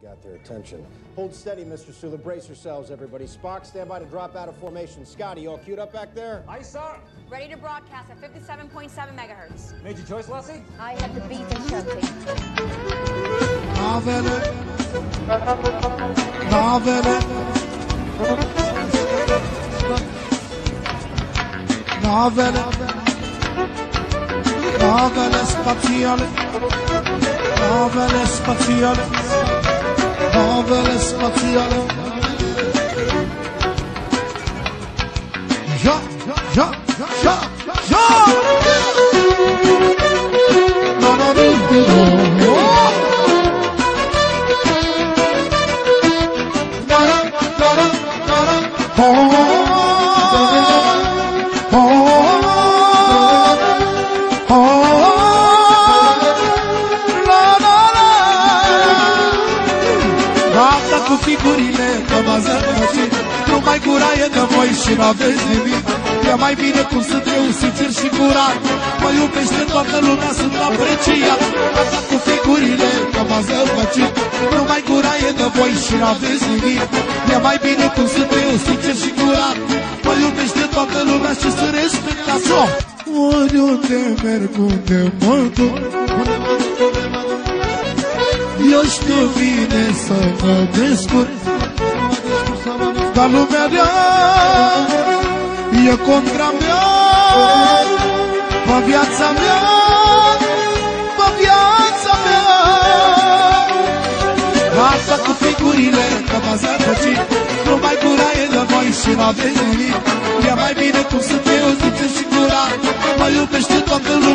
We got their attention. Hold steady, Mr. Sula. Brace yourselves, everybody. Spock, stand by to drop out of formation. Scotty, you all queued up back there? Aye, sir. Ready to broadcast at 57.7 megahertz. Made your choice, Lassie? I have the beat and shouting. Navele spaziale قابل اسمك يا رب يا يا يا يا أنا ضدهم Oh figurile că m-a zăpăcit. Numai gura e de voi și n-aveți nimic. E mai bine cum sunt eu sincer și curat. Mă iubește toată lumea, sunt apreciat. Gata cu figurile că m-a zăpăcit. Numai gura e de voi și n-aveți nimic. E mai bine cum sunt eu sincer și curat. Mă iubește toată lumea și sunt respectat. Oriunde merg, unde mă duc eu știu bine să mă descurc. Dar lumea rea e contra mea. Pe viața mea Pe viața mea. Asta cu figurile că m-a zăpăcit Numai gura e de voi și n-aveți nimic E mai bine cum sunt eu, zice și gura Mă iubește toată lumea,